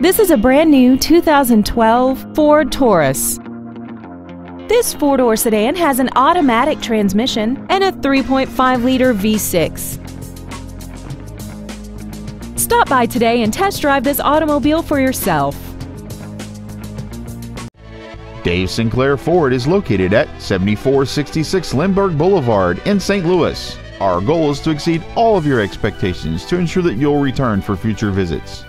This is a brand new 2012 Ford Taurus. This four-door sedan has an automatic transmission and a 3.5-liter V6. Stop by today and test drive this automobile for yourself. Dave Sinclair Ford is located at 7466 Lindbergh Boulevard in St. Louis. Our goal is to exceed all of your expectations to ensure that you'll return for future visits.